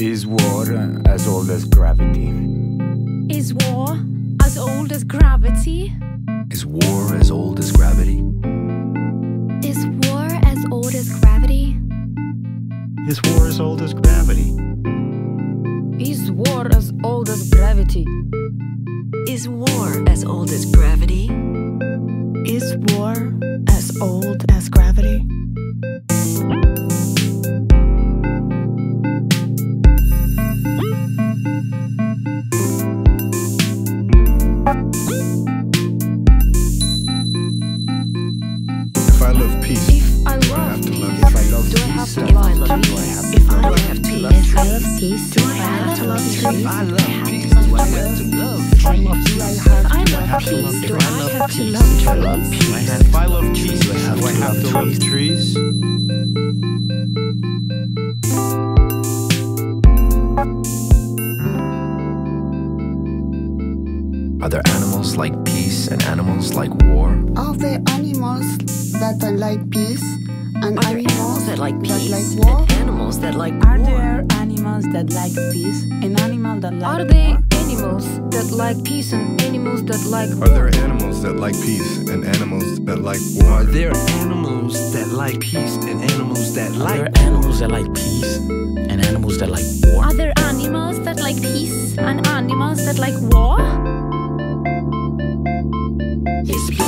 Is water uh, as old as gravity? Is war as old as gravity? Is war as old as gravity? Is war as old as gravity? Is war as old as gravity? Is war as old as gravity? Is war as old as gravity? Is war as old as gravity? If I love peace, If I I love have to peace, love If I love do I have peace, to If I love love peace? peace, If I do I love have to peace, love if I trees? love peace, do I have to love trees? If I love peace, do have to love trees? If I love peace, do I have to love trees? Are there animals like peace and animals like war? Are there animals that are like peace and Are there animals animals that like peace like war? and animals that like Are war? there animals that like peace and animals that like Are there animals that like peace and animals that like war? Are there animals that like peace and animals that like war? Are there animals that like peace and animals that like Are there animals that like peace and animals that like war? Are there animals that like peace and animals that like war? Yes,